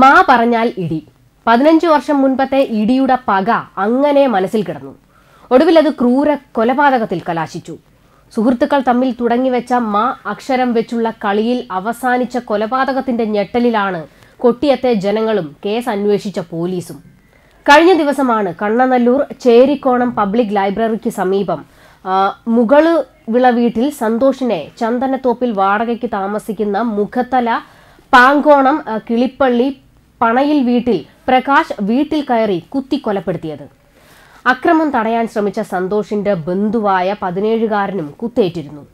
മാ പറഞ്ഞാൽ ഇടി. പതിനഞ്ച് വർഷം മുൻപത്തെ ഇടിയുടെ പക അങ്ങനെ മനസ്സിൽ കിടന്നു. ഒടുവിൽ അത് ക്രൂര കൊലപാതകത്തിൽ കലാശിച്ചു. സുഹൃത്തുക്കൾ തമ്മിൽ തുടങ്ങിവെച്ച മാ അക്ഷരം വെച്ചുള്ള കളിയിൽ അവസാനിച്ച കൊലപാതകത്തിന്റെ ഞെട്ടലിലാണ് കൊട്ടിയത്തെ ജനങ്ങളും കേസ് അന്വേഷിച്ച പോലീസും. കഴിഞ്ഞ ദിവസമാണ് കണ്ണനല്ലൂർ ചേരിക്കോണം പബ്ലിക് ലൈബ്രറിക്ക് സമീപം മുകൾ വിള വീട്ടിൽ സന്തോഷിനെ ചന്ദനത്തോപ്പിൽ വാടകയ്ക്ക് താമസിക്കുന്ന മുഖത്തല പാങ്കോണം കിളിപ്പള്ളി പണയിൽ വീട്ടിൽ പ്രകാശ് വീട്ടിൽ കയറി കുത്തിക്കൊലപ്പെടുത്തിയത്. അക്രമം തടയാൻ ശ്രമിച്ച സന്തോഷിന്റെ ബന്ധുവായ പതിനേഴുകാരനും കുത്തേറ്റിരുന്നു.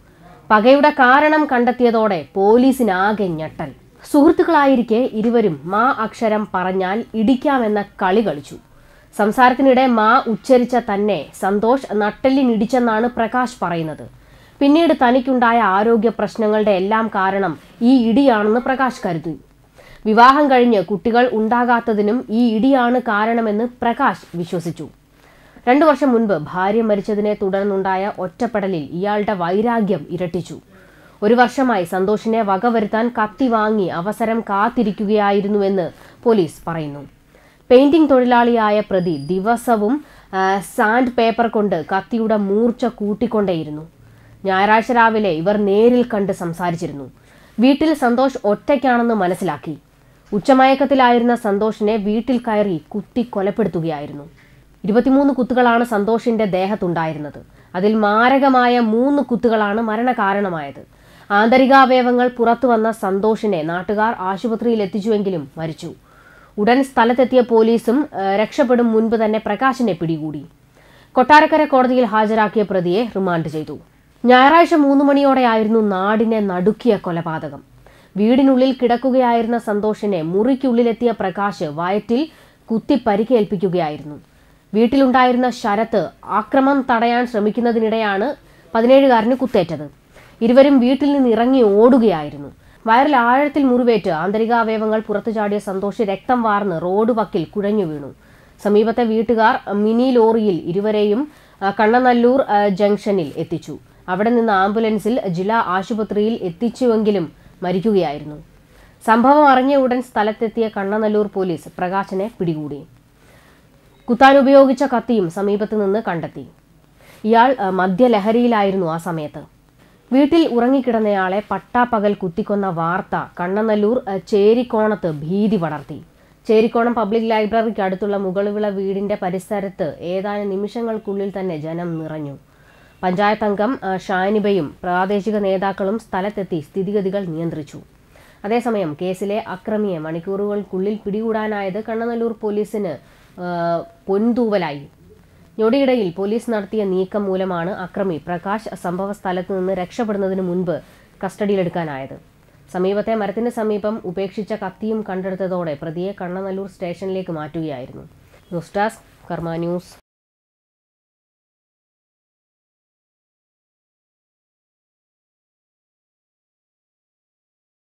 പകയുടെ കാരണം കണ്ടെത്തിയതോടെ പോലീസിനാകെ ഞെട്ടൽ. സുഹൃത്തുക്കളായിരിക്കെ ഇരുവരും മാ അക്ഷരം പറഞ്ഞാൽ ഇടിക്കാമെന്ന കളി കളിച്ചു. സംസാരത്തിനിടെ മാ ഉച്ചരിച്ച തന്നെ സന്തോഷ് നട്ടെല്ലിനിടിച്ചെന്നാണ് പ്രകാശ് പറയുന്നത്. പിന്നീട് തനിക്കുണ്ടായ ആരോഗ്യ പ്രശ്നങ്ങളുടെ എല്ലാം കാരണം ഈ ഇടിയാണെന്ന് പ്രകാശ് കരുതി. വിവാഹം കഴിഞ്ഞ് കുട്ടികൾ ഉണ്ടാകാത്തതിനും ഈ ഇടിയാണ് കാരണമെന്ന് പ്രകാശ് വിശ്വസിച്ചു. രണ്ടു വർഷം മുൻപ് ഭാര്യ മരിച്ചതിനെ തുടർന്നുണ്ടായ ഒറ്റപ്പെടലിൽ ഇയാളുടെ വൈരാഗ്യം ഇരട്ടിച്ചു. ഒരു വർഷമായി സന്തോഷിനെ വകവരുത്താൻ കത്തി വാങ്ങി അവസരം കാത്തിരിക്കുകയായിരുന്നുവെന്ന് പോലീസ് പറയുന്നു. പെയിന്റിംഗ് തൊഴിലാളിയായ പ്രതി ദിവസവും സാൻഡ് പേപ്പർ കൊണ്ട് കത്തിയുടെ മൂർച്ച കൂട്ടിക്കൊണ്ടേയിരുന്നു. ഞായറാഴ്ച രാവിലെ ഇവർ നേരിൽ കണ്ട് സംസാരിച്ചിരുന്നു. വീട്ടിൽ സന്തോഷ് ഒറ്റയ്ക്കാണെന്ന് മനസ്സിലാക്കി. ഉച്ചമയക്കത്തിലായിരുന്ന സന്തോഷിനെ വീട്ടിൽ കയറി കുത്തി കൊലപ്പെടുത്തുകയായിരുന്നു. ഇരുപത്തിമൂന്ന് കുത്തുകളാണ് സന്തോഷിന്റെ ദേഹത്തുണ്ടായിരുന്നത്. അതിൽ മാരകമായ മൂന്ന് കുത്തുകളാണ് മരണകാരണമായത്. ആന്തരികാവയവങ്ങൾ പുറത്തു വന്ന സന്തോഷിനെ നാട്ടുകാർ ആശുപത്രിയിൽ എത്തിച്ചുവെങ്കിലും മരിച്ചു. ഉടൻ സ്ഥലത്തെത്തിയ പോലീസും രക്ഷപ്പെടും മുൻപ് തന്നെ പ്രകാശിനെ പിടികൂടി. കൊട്ടാരക്കര കോടതിയിൽ ഹാജരാക്കിയ പ്രതിയെ റിമാൻഡ് ചെയ്തു. ഞായറാഴ്ച മൂന്ന് മണിയോടെയായിരുന്നു നാടിനെ നടുക്കിയ കൊലപാതകം. വീടിനുള്ളിൽ കിടക്കുകയായിരുന്ന സന്തോഷിനെ മുറിക്കുള്ളിലെത്തിയ പ്രകാശ് വയറ്റിൽ കുത്തി പരിക്കേൽപ്പിക്കുകയായിരുന്നു. വീട്ടിലുണ്ടായിരുന്ന ശരത്ത് ആക്രമം തടയാൻ ശ്രമിക്കുന്നതിനിടെയാണ് പതിനേഴുകാരന് കുത്തേറ്റത്. ഇരുവരും വീട്ടിൽ നിന്ന് ഇറങ്ങി ഓടുകയായിരുന്നു. വയറിൽ ആഴത്തിൽ മുറിവേറ്റ് ആന്തരികാവയവങ്ങൾ പുറത്തു ചാടിയ സന്തോഷ് രക്തം വാർന്ന് റോഡ് വക്കിൽ കുഴഞ്ഞു വീണു. സമീപത്തെ വീട്ടുകാർ മിനി ലോറിയിൽ ഇരുവരെയും കണ്ണനല്ലൂർ ജംഗ്ഷനിൽ എത്തിച്ചു. അവിടെ നിന്ന് ആംബുലൻസിൽ ജില്ലാ ആശുപത്രിയിൽ എത്തിച്ചുവെങ്കിലും മരിക്കുകയായിരുന്നു. സംഭവം അറിഞ്ഞ ഉടൻ സ്ഥലത്തെത്തിയ കണ്ണനല്ലൂർ പോലീസ് പ്രകാശനെ പിടികൂടി. കുത്താൻ ഉപയോഗിച്ച കത്തിയും സമീപത്ത് നിന്ന് കണ്ടെത്തി. ഇയാൾ മദ്യലഹരിയിലായിരുന്നു ആ സമയത്ത്. വീട്ടിൽ ഉറങ്ങിക്കിടന്നയാളെ പട്ടാപ്പകൽ കുത്തിക്കൊന്ന വാർത്ത കണ്ണനല്ലൂർ ചേരിക്കോണത്ത് ഭീതി വളർത്തി. ചേരിക്കോണം പബ്ലിക് ലൈബ്രറിക്ക് അടുത്തുള്ള മുകളുവിള വീടിന്റെ പരിസരത്ത് ഏതാനും നിമിഷങ്ങൾക്കുള്ളിൽ തന്നെ ജനം നിറഞ്ഞു. പഞ്ചായത്ത് അംഗം ഷാനിബയും പ്രാദേശിക നേതാക്കളും സ്ഥലത്തെത്തി സ്ഥിതിഗതികൾ നിയന്ത്രിച്ചു. അതേസമയം കേസിലെ അക്രമിയെ മണിക്കൂറുകൾക്കുള്ളിൽ പിടികൂടാനായത് കണ്ണനല്ലൂർ പോലീസിന് പൊൻതൂവലായി. ഞൊടിയിടയിൽ പോലീസ് നടത്തിയ നീക്കം മൂലമാണ് അക്രമി പ്രകാശ് സംഭവ സ്ഥലത്ത് നിന്ന് രക്ഷപ്പെടുന്നതിന് മുൻപ് കസ്റ്റഡിയിലെടുക്കാനായത്. സമീപത്തെ മരത്തിന് സമീപം ഉപേക്ഷിച്ച കത്തിയും കണ്ടെടുത്തതോടെ പ്രതിയെ കണ്ണനല്ലൂർ സ്റ്റേഷനിലേക്ക് മാറ്റുകയായിരുന്നു. News desk Karma news.